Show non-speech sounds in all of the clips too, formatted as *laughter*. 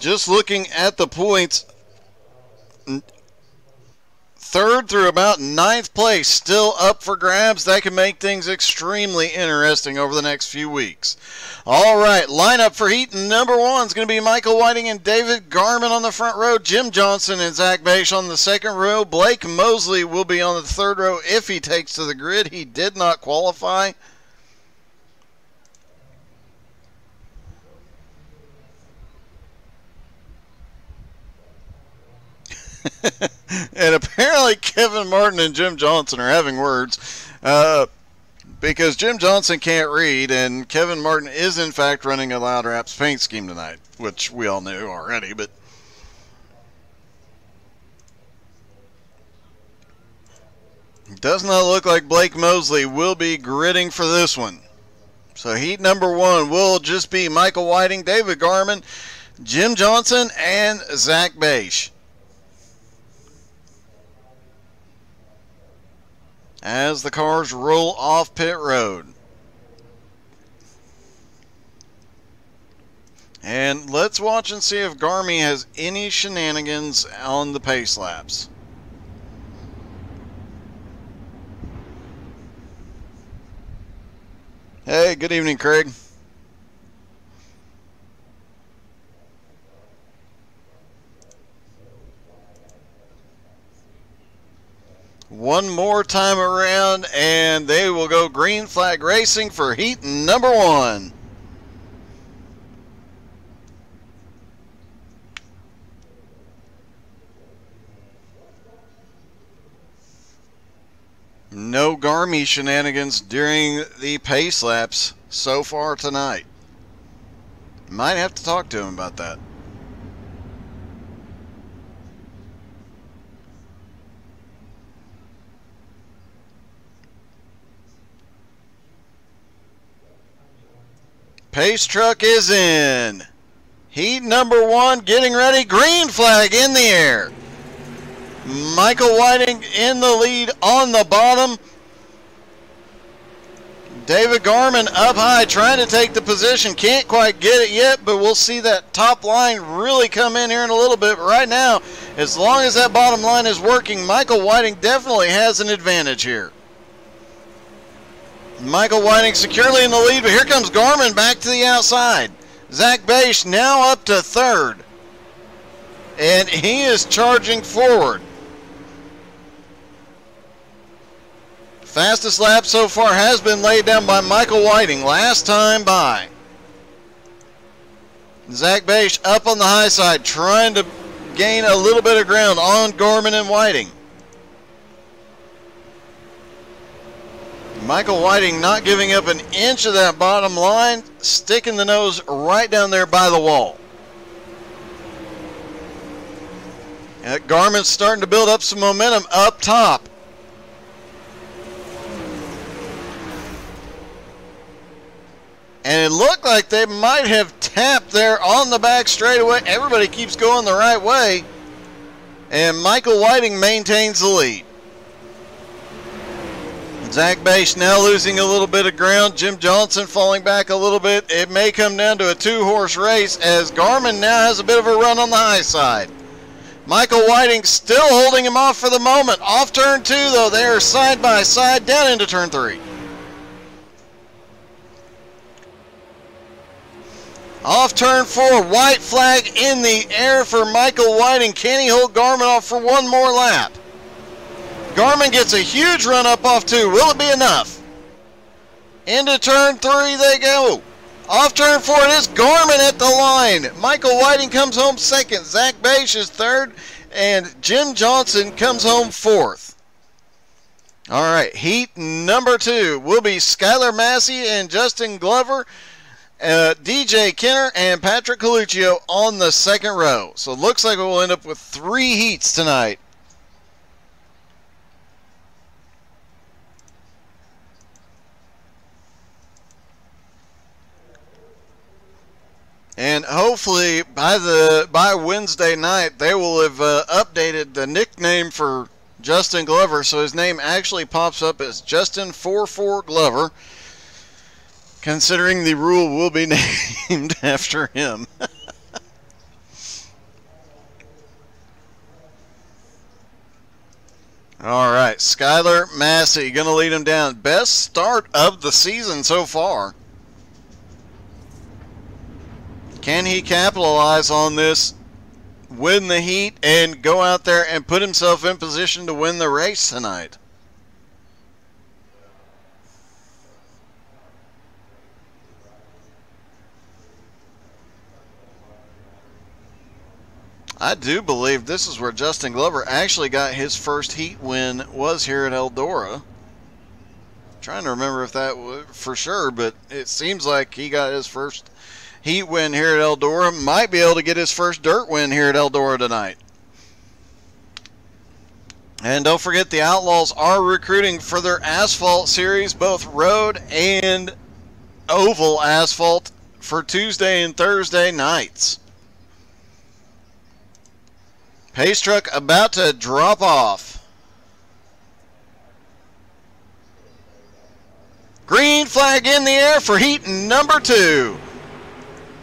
just looking at the points, third through about ninth place still up for grabs. That can make things extremely interesting over the next few weeks. All right, lineup for heat number one is going to be Michael Whiting and David Garman on the front row, Jim Johnson and Zach Bache on the second row. Blake Mosley will be on the third row if he takes to the grid. He did not qualify. And apparently Kevin Martin and Jim Johnson are having words uh, because Jim Johnson can't read, and Kevin Martin is in fact running a Loud Raps paint scheme tonight, which we all knew already, but. Does not look like Blake Mosley will be gridding for this one. So heat number one will just be Michael Whiting, David Garman, Jim Johnson, and Zach Bache. As the cars roll off pit road. And let's watch and see if Garmy has any shenanigans on the pace laps. Hey, good evening, Craig. One more time around, and they will go green flag racing for heat number one. No Garmy shenanigans during the pace laps so far tonight. Might have to talk to him about that. Pace truck is in. Heat number one getting ready. Green flag in the air. Michael Whiting in the lead on the bottom. David Garman up high trying to take the position. Can't quite get it yet, but we'll see that top line really come in here in a little bit. But right now, as long as that bottom line is working, Michael Whiting definitely has an advantage here. Michael Whiting securely in the lead, but here comes Garman back to the outside. Zach Bache now up to third. And he is charging forward. Fastest lap so far has been laid down by Michael Whiting. Last time by. Zach Bache up on the high side, trying to gain a little bit of ground on Garman and Whiting. Michael Whiting not giving up an inch of that bottom line, sticking the nose right down there by the wall. And Garman's starting to build up some momentum up top. And it looked like they might have tapped there on the back straightaway. Everybody keeps going the right way. And Michael Whiting maintains the lead. Zach Bache now losing a little bit of ground. Jim Johnson falling back a little bit. It may come down to a two horse race as Garman now has a bit of a run on the high side. Michael Whiting still holding him off for the moment. Off turn two, though, they are side by side down into turn three. Off turn four, white flag in the air for Michael Whiting. Can he hold Garman off for one more lap? Garman gets a huge run up off two. Will it be enough? Into turn three they go. Off turn four, it is Garman at the line. Michael Whiting comes home second. Zach Bache is third. And Jim Johnson comes home fourth. All right, heat number two will be Skylar Massey and Justin Glover, uh, DJ Kenner, and Patrick Coluccio on the second row. So it looks like we'll end up with three heats tonight. And hopefully by the by Wednesday night they will have uh, updated the nickname for Justin Glover, so his name actually pops up as Justin Four Four Glover. Considering the rule will be *laughs* named after him. *laughs* All right, Skylar Massey going to lead him down. Best start of the season so far. Can he capitalize on this, win the heat, and go out there and put himself in position to win the race tonight? I do believe this is where Justin Glover actually got his first heat win was here at Eldora. Trying to remember if that was for sure, but it seems like he got his first heat win here at Eldora. Might be able to get his first dirt win here at Eldora tonight. And don't forget the Outlaws are recruiting for their asphalt series, both road and oval asphalt for Tuesday and Thursday nights. Pace truck about to drop off. Green flag in the air for heat number two.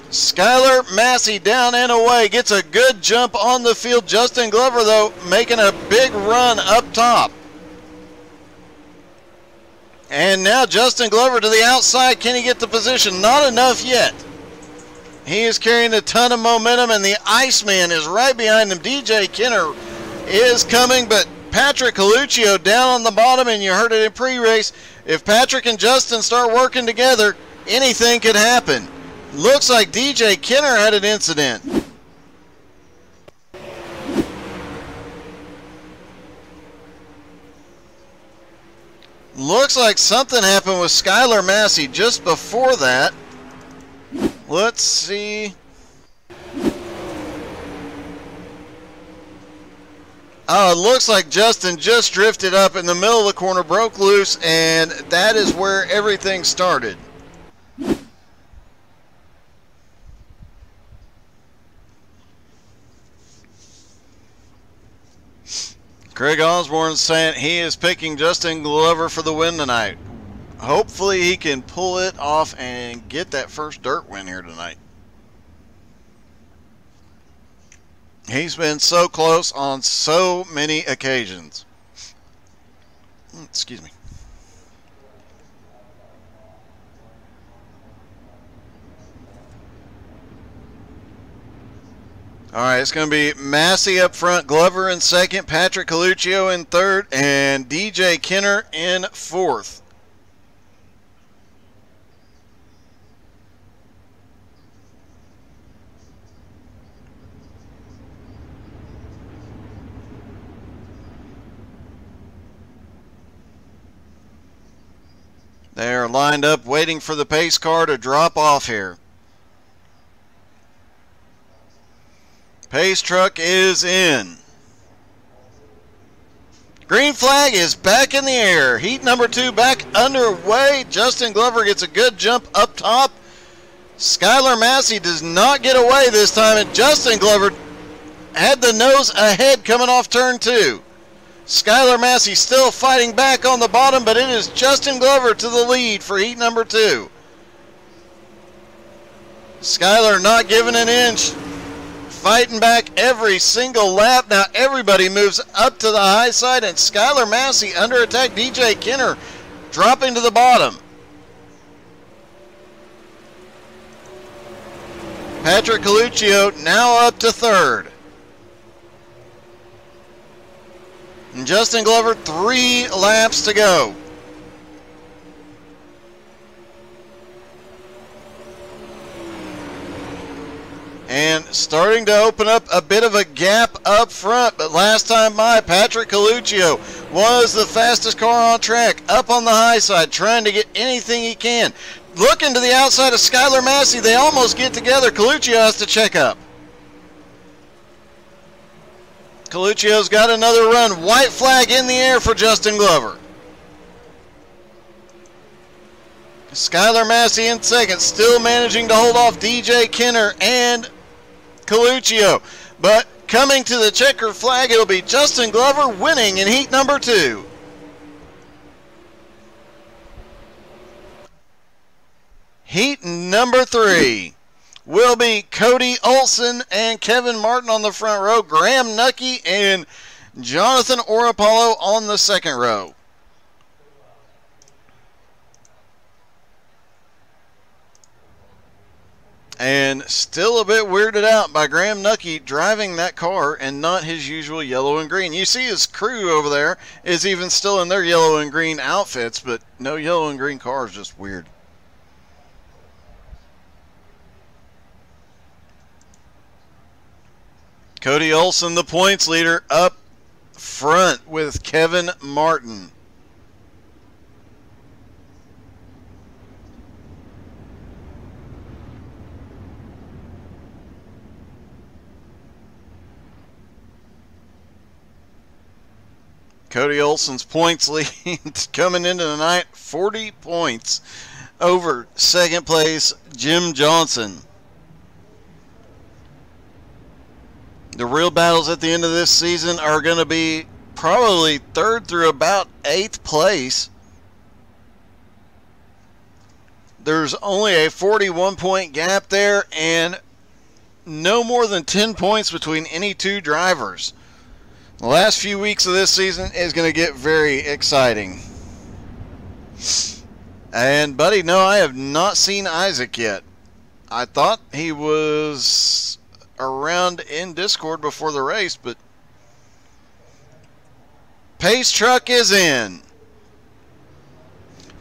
Skylar Massey down and away gets a good jump on the field. Justin Glover, though, making a big run up top. And now Justin Glover to the outside. Can he get the position? Not enough yet. He is carrying a ton of momentum, and the Iceman is right behind him. DJ Kenner is coming, but Patrick Coluccio down on the bottom, and you heard it in pre-race. If Patrick and Justin start working together, anything could happen. Looks like DJ Kenner had an incident. Looks like something happened with Skylar Massey just before that. Let's see. Oh, it looks like Justin just drifted up in the middle of the corner, broke loose, and that is where everything started. Craig Osborne saying he is picking Justin Glover for the win tonight hopefully he can pull it off and get that first dirt win here tonight. He's been so close on so many occasions. Hmm, excuse me. All right, it's going to be Massey up front, Glover in second, Patrick Coluccio in third, and DJ Kenner in fourth. They are lined up waiting for the pace car to drop off here. Pace truck is in. Green flag is back in the air. Heat number two back underway. Justin Glover gets a good jump up top. Skylar Massey does not get away this time, and Justin Glover had the nose ahead coming off turn two. Skylar Massey still fighting back on the bottom, but it is Justin Glover to the lead for heat number two. Skylar not giving an inch, fighting back every single lap. Now everybody moves up to the high side, and Skylar Massey under attack. DJ Kenner dropping to the bottom. Patrick Coluccio now up to third. And Justin Glover, three laps to go. And starting to open up a bit of a gap up front. But last time by, Patrick Coluccio was the fastest car on track, up on the high side, trying to get anything he can. Looking to the outside of Skylar Massey, they almost get together. Coluccio has to check up. Coluccio's got another run. White flag in the air for Justin Glover. Skylar Massey in second, still managing to hold off DJ Kenner and Coluccio. But coming to the checkered flag, it'll be Justin Glover winning in heat number two. Heat number three will be Cody Olson and Kevin Martin on the front row. Graham Nucky and Jonathan Oropalo on the second row. And still a bit weirded out by Graham Nucky driving that car and not his usual yellow and green. You see his crew over there is even still in their yellow and green outfits, but no yellow and green car is just weird. Cody Olson, the points leader, up front with Kevin Martin. Cody Olson's points *laughs* lead coming into the night 40 points over second place Jim Johnson. The real battles at the end of this season are going to be probably third through about eighth place. There's only a 41 point gap there and no more than 10 points between any two drivers. The last few weeks of this season is going to get very exciting. And, buddy, no, I have not seen Isaac yet. I thought he was around in Discord before the race, but pace truck is in.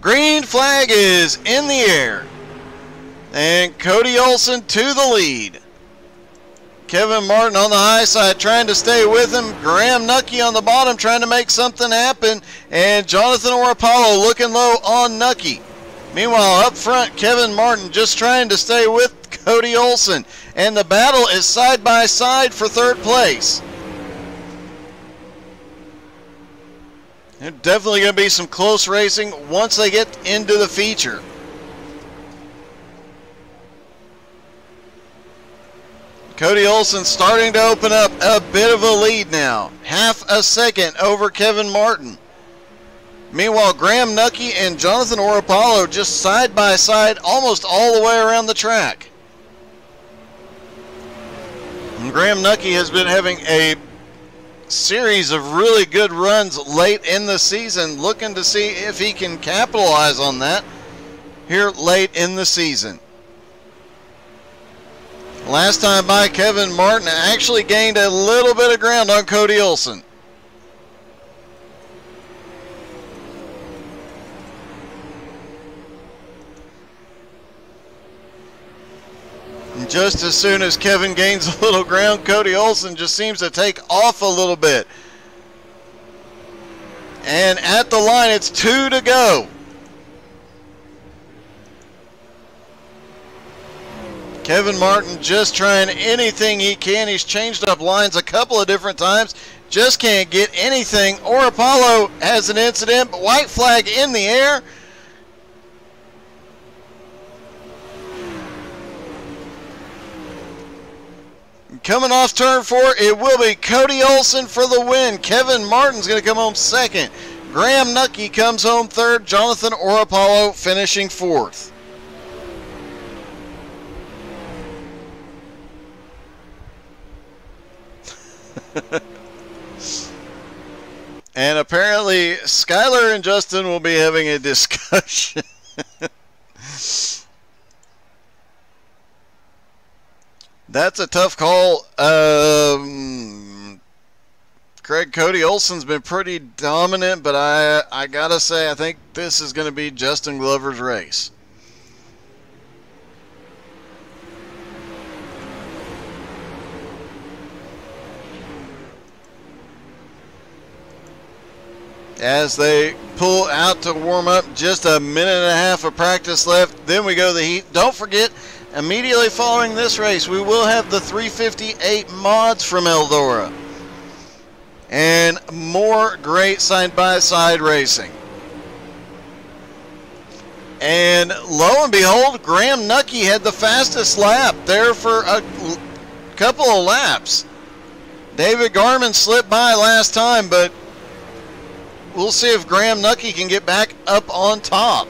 Green flag is in the air. And Cody Olson to the lead. Kevin Martin on the high side trying to stay with him. Graham Nucky on the bottom trying to make something happen. And Jonathan Oropalo looking low on Nucky. Meanwhile, up front, Kevin Martin just trying to stay with Cody Olson and the battle is side by side for third place. There's definitely going to be some close racing once they get into the feature. Cody Olson starting to open up a bit of a lead now. Half a second over Kevin Martin. Meanwhile, Graham Nucky and Jonathan Oropalo just side by side almost all the way around the track. Graham Nucky has been having a series of really good runs late in the season, looking to see if he can capitalize on that here late in the season. Last time by Kevin Martin actually gained a little bit of ground on Cody Olson. just as soon as Kevin gains a little ground, Cody Olson just seems to take off a little bit. And at the line, it's two to go. Kevin Martin just trying anything he can. He's changed up lines a couple of different times. Just can't get anything. Oropalo has an incident, but white flag in the air. Coming off turn four, it will be Cody Olson for the win. Kevin Martin's going to come home second. Graham Nucky comes home third. Jonathan Oropalo finishing fourth. *laughs* and apparently, Skylar and Justin will be having a discussion. *laughs* That's a tough call. Um, Craig Cody Olson's been pretty dominant, but I I gotta say I think this is going to be Justin Glover's race. As they pull out to warm up. Just a minute and a half of practice left. Then we go the heat. Don't forget, Immediately following this race, we will have the 358 mods from Eldora. And more great side-by-side racing. And lo and behold, Graham Nucky had the fastest lap there for a couple of laps. David Garman slipped by last time, but we'll see if Graham Nucky can get back up on top.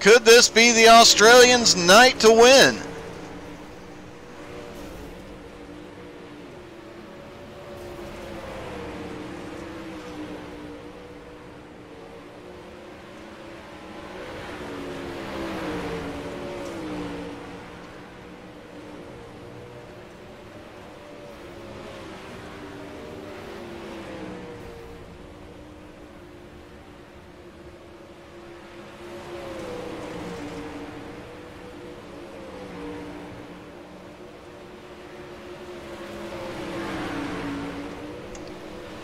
Could this be the Australians' night to win?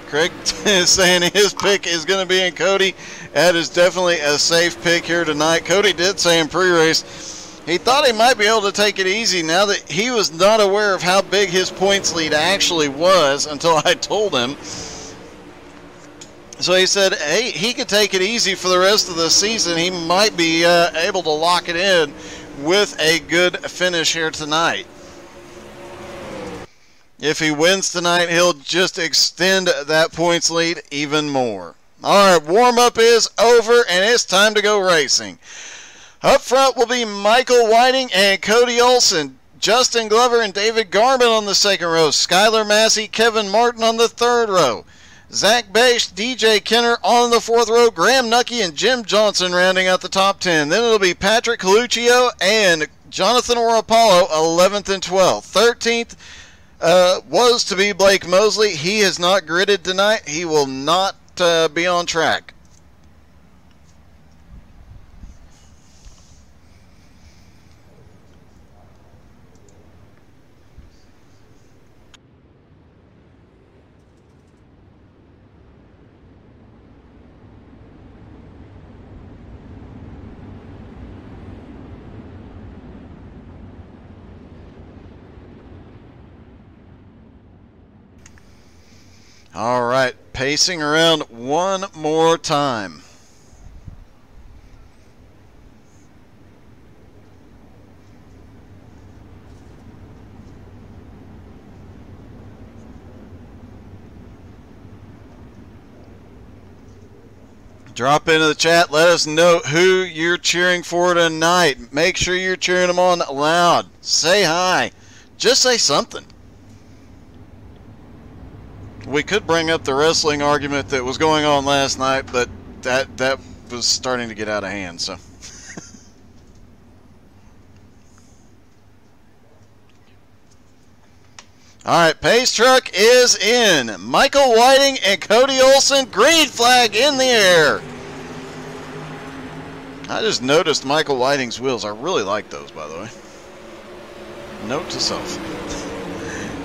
Craig is *laughs* saying his pick is going to be in Cody. That is definitely a safe pick here tonight. Cody did say in pre-race he thought he might be able to take it easy now that he was not aware of how big his points lead actually was until I told him. So he said, hey, he could take it easy for the rest of the season. He might be uh, able to lock it in with a good finish here tonight. If he wins tonight, he'll just extend that points lead even more. All right, warm up is over and it's time to go racing. Up front will be Michael Whiting and Cody Olson. Justin Glover and David Garman on the second row. Skylar Massey, Kevin Martin on the third row. Zach Bache, DJ Kenner on the fourth row, Graham Nucky and Jim Johnson rounding out the top 10. Then it'll be Patrick Coluccio and Jonathan Orapollo, 11th and 12th. 13th uh, was to be Blake Mosley. He has not gridded tonight. He will not uh, be on track. All right, pacing around one more time. Drop into the chat. Let us know who you're cheering for tonight. Make sure you're cheering them on loud. Say hi. Just say something we could bring up the wrestling argument that was going on last night, but that that was starting to get out of hand. So. *laughs* All right, pace truck is in. Michael Whiting and Cody Olson, green flag in the air. I just noticed Michael Whiting's wheels. I really like those, by the way. Note to self.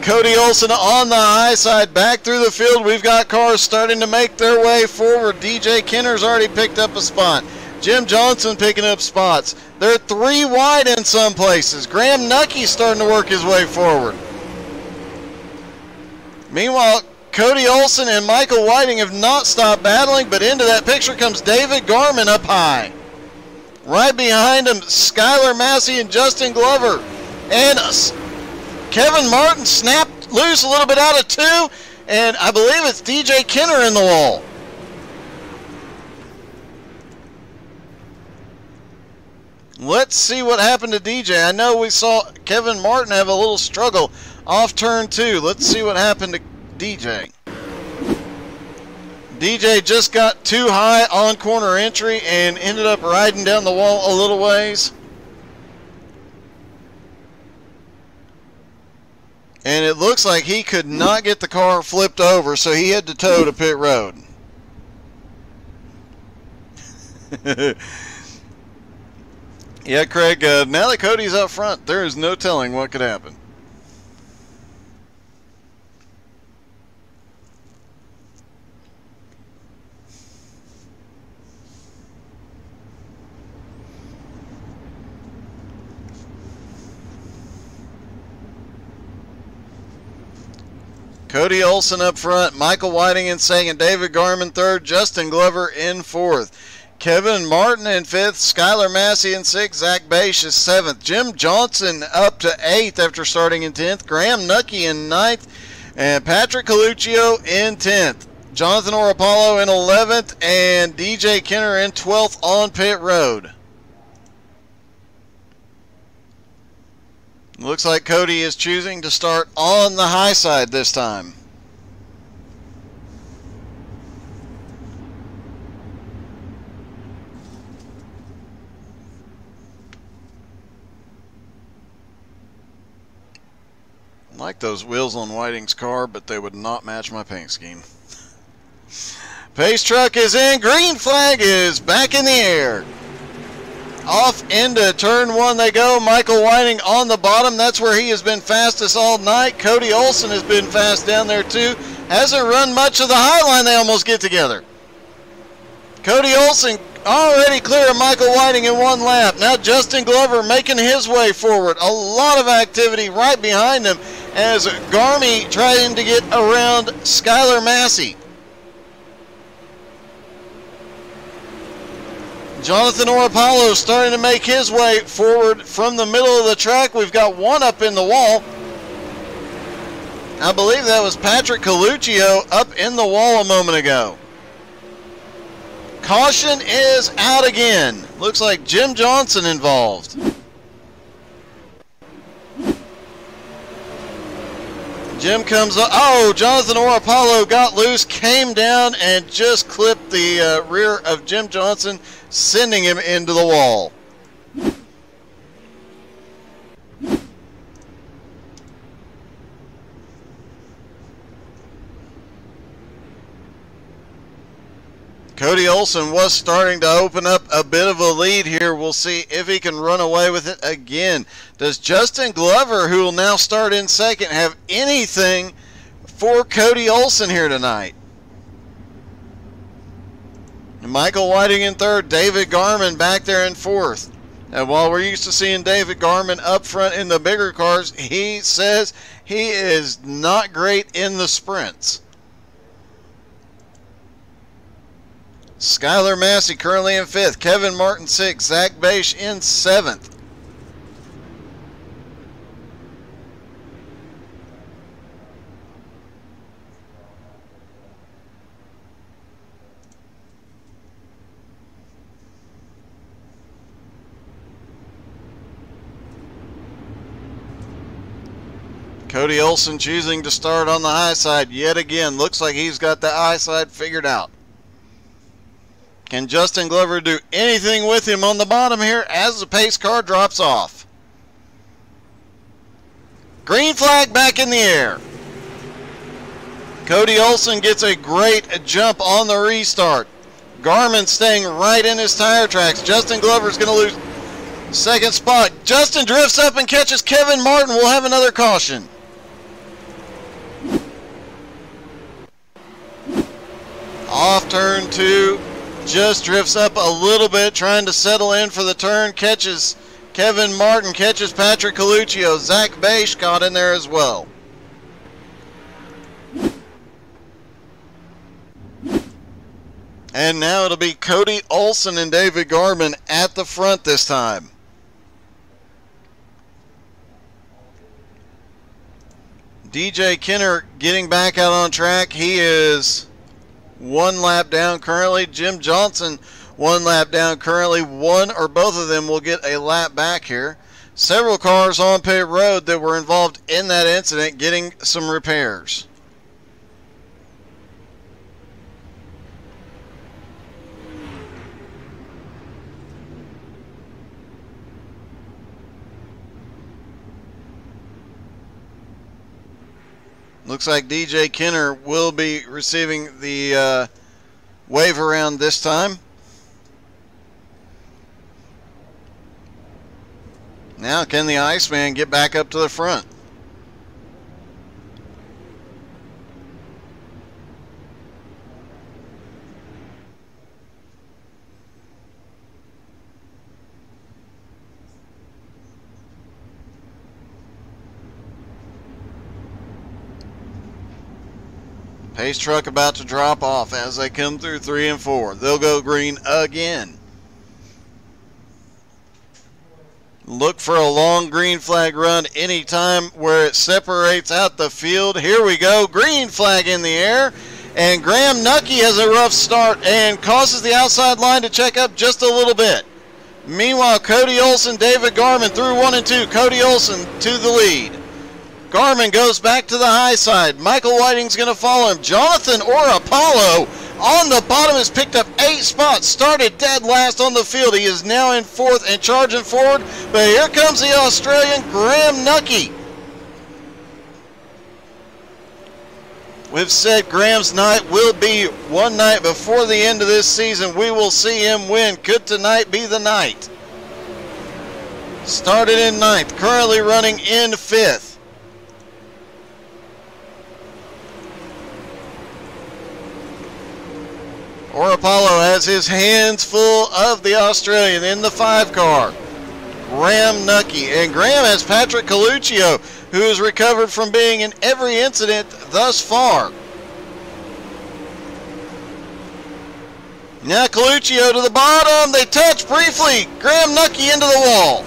Cody Olson on the high side, back through the field. We've got cars starting to make their way forward. DJ Kenner's already picked up a spot. Jim Johnson picking up spots. They're three wide in some places. Graham Nucky's starting to work his way forward. Meanwhile, Cody Olson and Michael Whiting have not stopped battling, but into that picture comes David Garman up high. Right behind him, Skylar Massey and Justin Glover. And Kevin Martin snapped loose a little bit out of two, and I believe it's DJ Kenner in the wall. Let's see what happened to DJ. I know we saw Kevin Martin have a little struggle off turn two. Let's see what happened to DJ. DJ just got too high on corner entry and ended up riding down the wall a little ways. And it looks like he could not get the car flipped over, so he had to tow to pit road. *laughs* yeah, Craig, uh, now that Cody's up front, there is no telling what could happen. Cody Olson up front, Michael Whiting in second, David Garman third, Justin Glover in fourth. Kevin Martin in fifth, Skylar Massey in sixth, Zach Bache is seventh, Jim Johnson up to eighth after starting in tenth, Graham Nucky in ninth, and Patrick Coluccio in tenth. Jonathan Orapollo in 11th and DJ Kenner in 12th on pit road. Looks like Cody is choosing to start on the high side this time. Like those wheels on Whiting's car, but they would not match my paint scheme. *laughs* Pace truck is in. Green flag is back in the air. Off into turn one they go. Michael Whiting on the bottom. That's where he has been fastest all night. Cody Olson has been fast down there too. Hasn't run much of the high line. They almost get together. Cody Olson already clear of Michael Whiting in one lap. Now Justin Glover making his way forward. A lot of activity right behind him as Garmy trying to get around Skylar Massey. Jonathan Orapallo starting to make his way forward from the middle of the track. We've got one up in the wall. I believe that was Patrick Coluccio up in the wall a moment ago. Caution is out again. Looks like Jim Johnson involved. Jim comes up. Oh, Jonathan Orapallo got loose, came down, and just clipped the uh, rear of Jim Johnson, sending him into the wall. Cody Olson was starting to open up a bit of a lead here. We'll see if he can run away with it again. Does Justin Glover, who will now start in second, have anything for Cody Olson here tonight? Michael Whiting in third, David Garman back there in fourth. And while we're used to seeing David Garman up front in the bigger cars, he says he is not great in the sprints. Skylar Massey currently in fifth. Kevin Martin sixth. Zach Bache in seventh. Cody Olson choosing to start on the high side yet again. Looks like he's got the high side figured out. Can Justin Glover do anything with him on the bottom here as the pace car drops off? Green flag back in the air. Cody Olson gets a great jump on the restart. Garman staying right in his tire tracks. Justin Glover's going to lose second spot. Justin drifts up and catches Kevin Martin. We'll have another caution. Off turn two just drifts up a little bit, trying to settle in for the turn. Catches Kevin Martin, catches Patrick Coluccio. Zach Bache caught in there as well. And now it'll be Cody Olson and David Garman at the front this time. DJ Kenner getting back out on track. He is one lap down currently. Jim Johnson, one lap down currently. One or both of them will get a lap back here. Several cars on pit road that were involved in that incident getting some repairs. Looks like DJ Kenner will be receiving the uh, wave around this time. Now, can the Iceman get back up to the front? Pace truck about to drop off as they come through three and four. They'll go green again. Look for a long green flag run anytime where it separates out the field. Here we go. Green flag in the air. And Graham Nucky has a rough start and causes the outside line to check up just a little bit. Meanwhile, Cody Olson, David Garman through one and two. Cody Olson to the lead. Garman goes back to the high side. Michael Whiting's going to follow him. Jonathan Oropalo on the bottom has picked up eight spots. Started dead last on the field. He is now in fourth and charging forward. But here comes the Australian Graham Nucky. We've said Graham's night will be one night before the end of this season. We will see him win. Could tonight be the night? Started in ninth, currently running in fifth. Orapollo has his hands full of the Australian in the five car. Graham Nucky. And Graham has Patrick Coluccio, who has recovered from being in every incident thus far. Now Coluccio to the bottom. They touch briefly. Graham Nucky into the wall.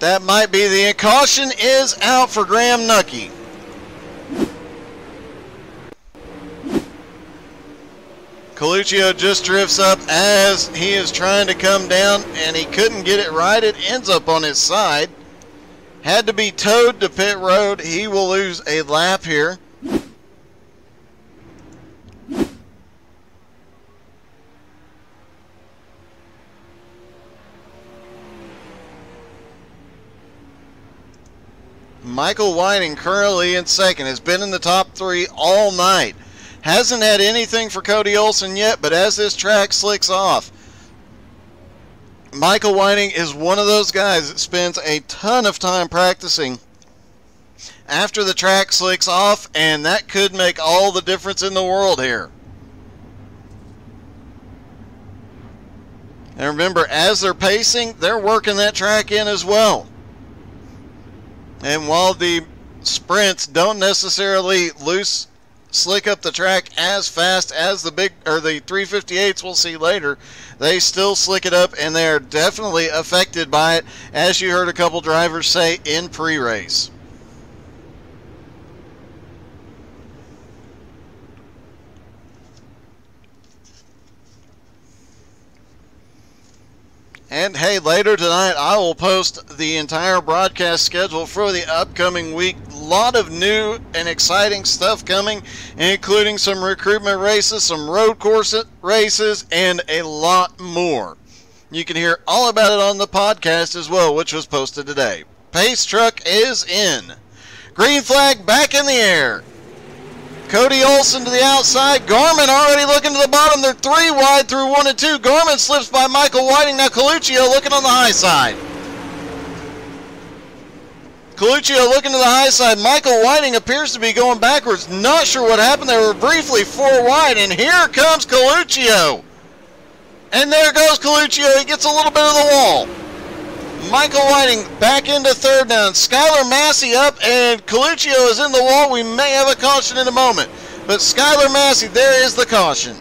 That might be the caution is out for Graham Nucky. Coluccio just drifts up as he is trying to come down and he couldn't get it right. It ends up on his side. Had to be towed to pit road. He will lose a lap here. Michael Whiting currently in second has been in the top three all night. Hasn't had anything for Cody Olson yet, but as this track slicks off, Michael Whiting is one of those guys that spends a ton of time practicing after the track slicks off, and that could make all the difference in the world here. And remember, as they're pacing, they're working that track in as well. And while the sprints don't necessarily loose slick up the track as fast as the big or the 358s we'll see later. They still slick it up and they are definitely affected by it, as you heard a couple drivers say in pre-race. And hey, later tonight I will post the entire broadcast schedule for the upcoming week. Lot of new and exciting stuff coming, including some recruitment races, some road course races, and a lot more. You can hear all about it on the podcast as well, which was posted today. Pace truck is in. Green flag back in the air. Cody Olson to the outside. Garman already looking to the bottom. They're three wide through one and two. Garman slips by Michael Whiting. Now Coluccio looking on the high side. Coluccio looking to the high side. Michael Whiting appears to be going backwards. Not sure what happened. They were briefly four wide. And here comes Coluccio. And there goes Coluccio. He gets a little bit of the wall. Michael Whiting back into third down. Skylar Massey up, and Coluccio is in the wall. We may have a caution in a moment. But Skylar Massey, there is the caution.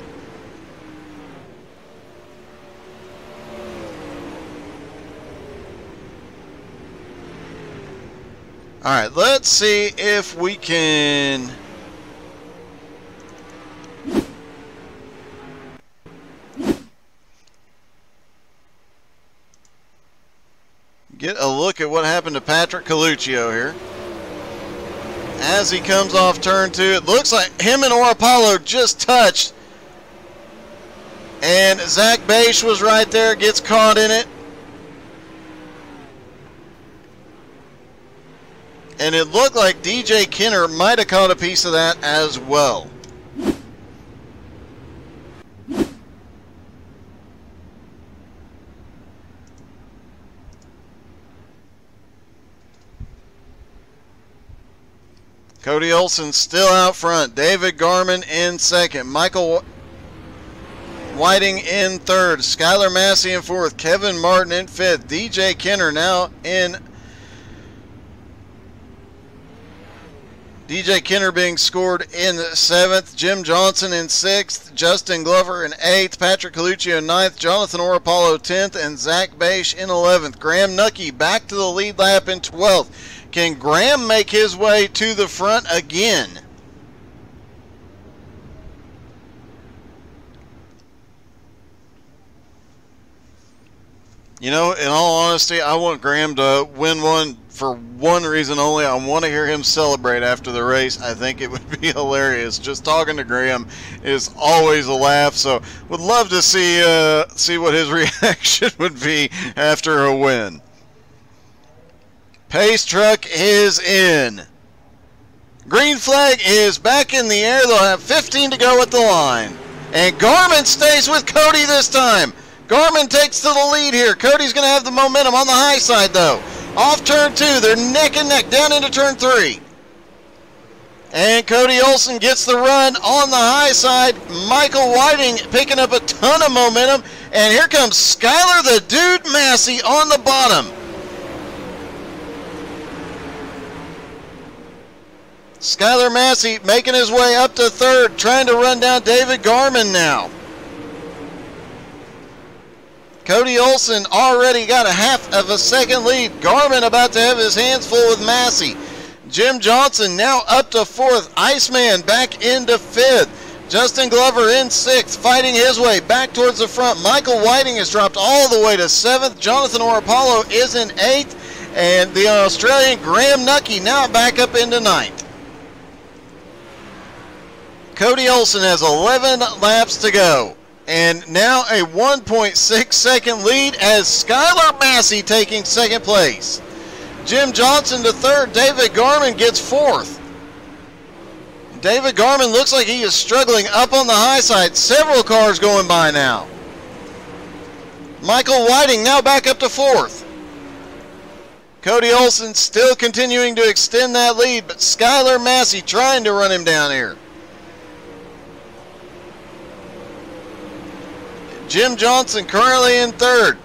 All right, let's see if we can get a look at what happened to Patrick Coluccio here. As he comes off turn two, it looks like him and Orapollo just touched. And Zach Bache was right there, gets caught in it. And it looked like DJ Kenner might have caught a piece of that as well. Cody Olson still out front. David Garman in second. Michael Whiting in third. Skylar Massey in fourth. Kevin Martin in fifth. DJ Kenner now in. DJ Kenner being scored in seventh. Jim Johnson in sixth. Justin Glover in eighth. Patrick Coluccio in ninth. Jonathan Orapollo tenth. And Zach Bache in eleventh. Graham Nucky back to the lead lap in twelfth. Can Graham make his way to the front again? You know, in all honesty, I want Graham to win one for one reason only. I want to hear him celebrate after the race. I think it would *laughs* be hilarious. Just talking to Graham is always a laugh. So, would love to see uh, see what his *laughs* reaction would be after a win. Pace truck is in. Green flag is back in the air. They'll have 15 to go at the line. And Garman stays with Cody this time. Garman takes to the lead here. Cody's going to have the momentum on the high side, though. Off turn two, they're neck and neck down into turn three. And Cody Olsen gets the run on the high side. Michael Whiting picking up a ton of momentum. And here comes Skylar the Dude Massey on the bottom. Skylar Massey making his way up to third, trying to run down David Garman now. Cody Olson already got a half of a second lead. Garman about to have his hands full with Massey. Jim Johnson now up to fourth. Iceman back into fifth. Justin Glover in sixth, fighting his way back towards the front. Michael Whiting has dropped all the way to seventh. Jonathan Oropalo is in eighth. And the Australian Graham Nucky now back up into ninth. Cody Olsen has 11 laps to go. And now a 1.6 second lead as Skylar Massey taking second place. Jim Johnson to third. David Garman gets fourth. David Garman looks like he is struggling up on the high side. Several cars going by now. Michael Whiting now back up to fourth. Cody Olsen still continuing to extend that lead, but Skylar Massey trying to run him down here. Jim Johnson currently in third.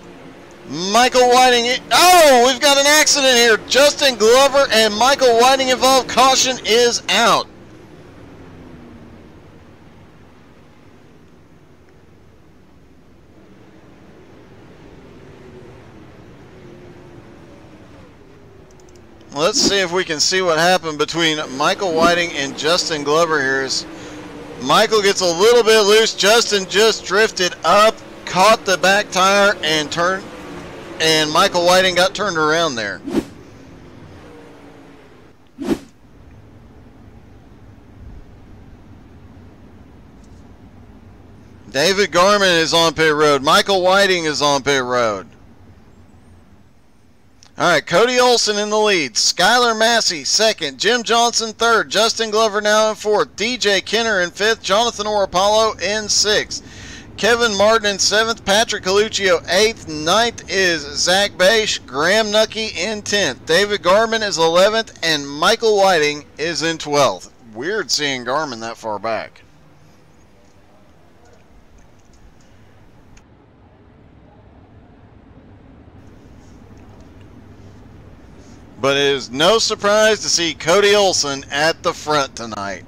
Michael Whiting. Oh, we've got an accident here. Justin Glover and Michael Whiting involved. Caution is out. Let's see if we can see what happened between Michael Whiting and Justin Glover here. Michael gets a little bit loose. Justin just drifted up, caught the back tire, and turned. And Michael Whiting got turned around there. David Garman is on pit road. Michael Whiting is on pit road. All right, Cody Olson in the lead. Skylar Massey second. Jim Johnson third. Justin Glover now in fourth. DJ Kenner in fifth. Jonathan Oropalo in sixth. Kevin Martin in seventh. Patrick Coluccio eighth. Ninth is Zach Bache. Graham Nucky in tenth. David Garman is eleventh, and Michael Whiting is in twelfth. Weird seeing Garman that far back. But it is no surprise to see Cody Olson at the front tonight.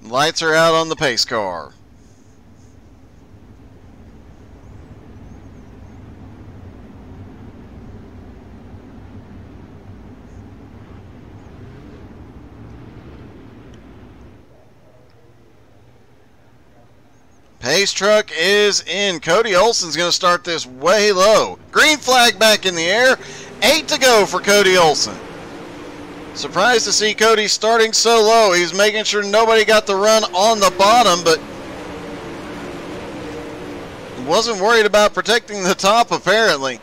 Lights are out on the pace car. Truck is in. Cody Olson's going to start this way low. Green flag back in the air. Eight to go for Cody Olson. Surprised to see Cody starting so low. He's making sure nobody got the run on the bottom, but wasn't worried about protecting the top apparently.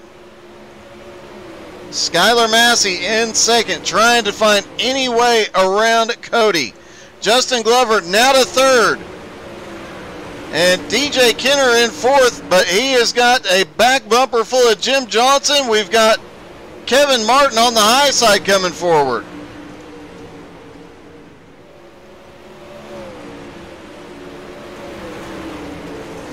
Skylar Massey in second, trying to find any way around Cody. Justin Glover now to third. And DJ Kenner in fourth, but he has got a back bumper full of Jim Johnson. We've got Kevin Martin on the high side coming forward.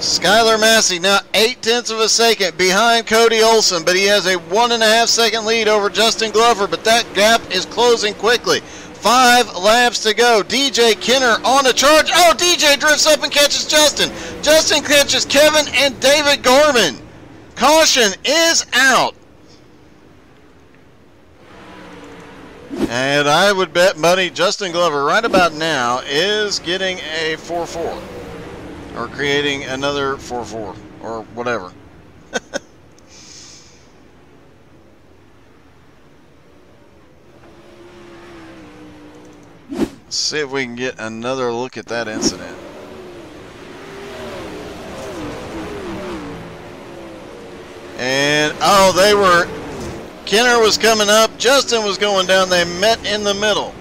Skylar Massey now eight tenths of a second behind Cody Olson, but he has a one and a half second lead over Justin Glover, but that gap is closing quickly. Five laps to go. DJ Kenner on a charge. Oh, DJ drifts up and catches Justin. Justin catches Kevin and David Garman. Caution is out. And I would bet money Justin Glover right about now is getting a 4-4. Or creating another 4-4. Or whatever. Let's see if we can get another look at that incident. And, oh, they were, Kenner was coming up, Justin was going down, they met in the middle.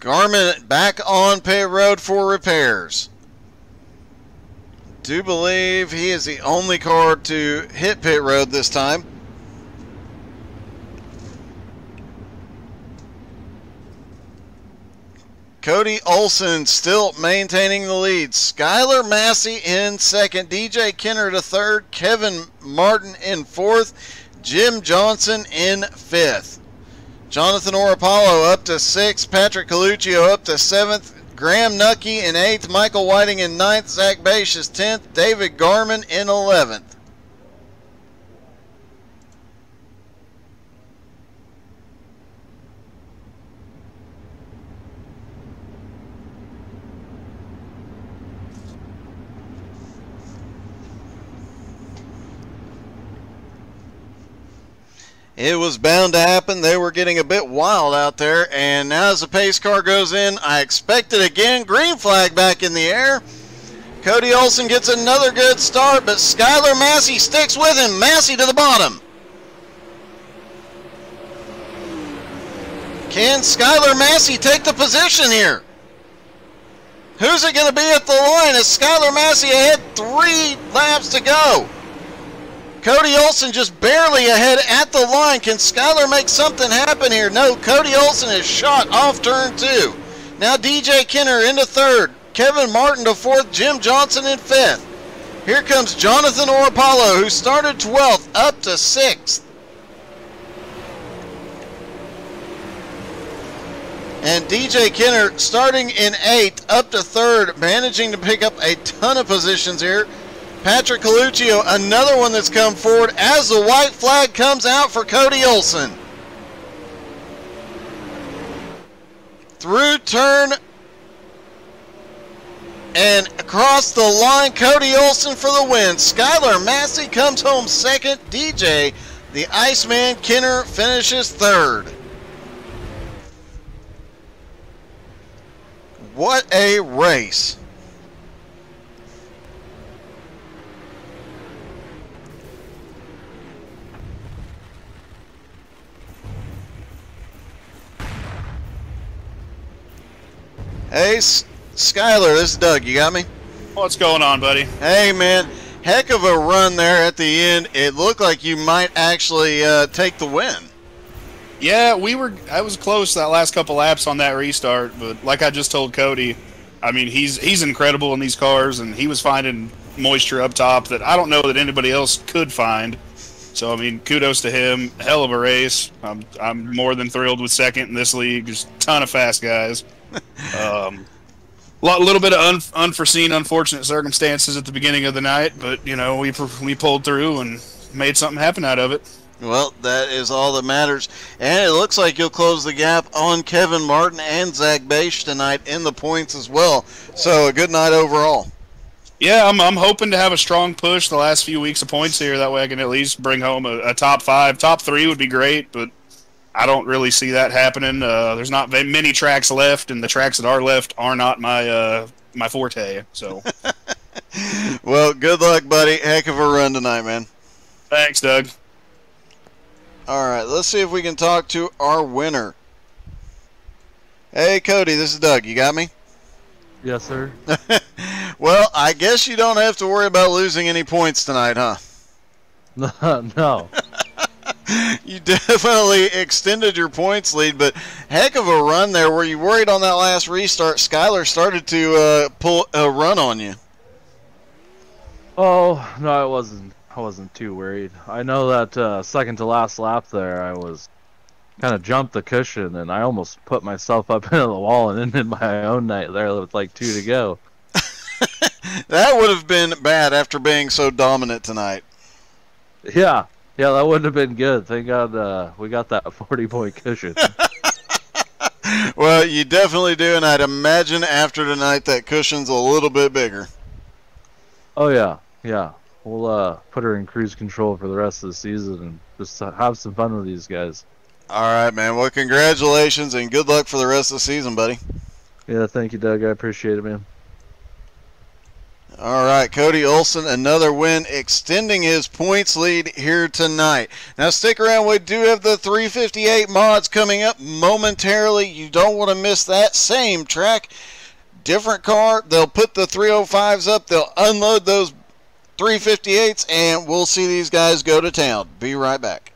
Garman back on pit road for repairs. Do believe he is the only car to hit pit road this time. Cody Olson still maintaining the lead. Skylar Massey in second. DJ Kenner to third. Kevin Martin in fourth. Jim Johnson in fifth. Jonathan Oropalo up to sixth. Patrick Coluccio up to seventh. Graham Nucky in eighth. Michael Whiting in ninth. Zach Bache is tenth. David Garman in eleventh. It was bound to happen. They were getting a bit wild out there. And now as the pace car goes in, I expect it again. Green flag back in the air. Cody Olson gets another good start, but Skylar Massey sticks with him. Massey to the bottom. Can Skylar Massey take the position here? Who's it going to be at the line? Is Skylar Massey ahead three laps to go? Cody Olson just barely ahead at the line. Can Skylar make something happen here? No, Cody Olson is shot off turn two. Now DJ Kenner into third. Kevin Martin to fourth. Jim Johnson in fifth. Here comes Jonathan Oropalo, who started 12th, up to sixth. And DJ Kenner starting in eighth, up to third, managing to pick up a ton of positions here. Patrick Coluccio, another one that's come forward as the white flag comes out for Cody Olson. Through turn and across the line, Cody Olson for the win. Skylar Massey comes home second. DJ, the Iceman Kenner, finishes third. What a race. Hey, Skyler, this is Doug. You got me? What's going on, buddy? Hey, man. Heck of a run there at the end. It looked like you might actually uh, take the win. Yeah, we were. I was close that last couple laps on that restart, but like I just told Cody, I mean he's he's incredible in these cars, and he was finding moisture up top that I don't know that anybody else could find. So I mean, kudos to him. Hell of a race. I'm I'm more than thrilled with second in this league. Just a ton of fast guys um, a little bit of un, unforeseen, unfortunate circumstances at the beginning of the night, but you know we we pulled through and made something happen out of it. Well, that is all that matters, and it looks like you'll close the gap on Kevin Martin and Zach Bache tonight in the points as well. So a good night overall. Yeah, I'm, I'm hoping to have a strong push the last few weeks of points here. That way, I can at least bring home a, a top five. Top three would be great, but I don't really see that happening. Uh, there's not many tracks left, and the tracks that are left are not my uh, my forte. So, *laughs* well, good luck, buddy. Heck of a run tonight, man. Thanks, Doug. All right, let's see if we can talk to our winner. Hey, Cody, this is Doug. You got me? Yes, sir. *laughs* well, I guess you don't have to worry about losing any points tonight, huh? *laughs* no. *laughs* you definitely extended your points lead, but heck of a run there. Were you worried on that last restart? Skyler started to uh, pull a run on you. Oh no, I wasn't. I wasn't too worried. I know that uh, second to last lap there, I was kind of jumped the cushion, and I almost put myself up *laughs* into the wall and ended my own night there with like two to go. *laughs* that would have been bad after being so dominant tonight. Yeah, yeah, that wouldn't have been good. Thank God uh, we got that *laughs* 40 point cushion. *laughs* well, you definitely do, and I'd imagine after tonight that cushion's a little bit bigger. Oh, yeah, yeah. We'll uh, put her in cruise control for the rest of the season and just have some fun with these guys. All right, man. Well, congratulations and good luck for the rest of the season, buddy. Yeah, thank you, Doug. I appreciate it, man. All right, Cody Olson, another win, extending his points lead here tonight. Now, stick around. We do have the 358 mods coming up momentarily. You don't want to miss that. Same track, different car. They'll put the 305s up, they'll unload those 358s, and we'll see these guys go to town. Be right back.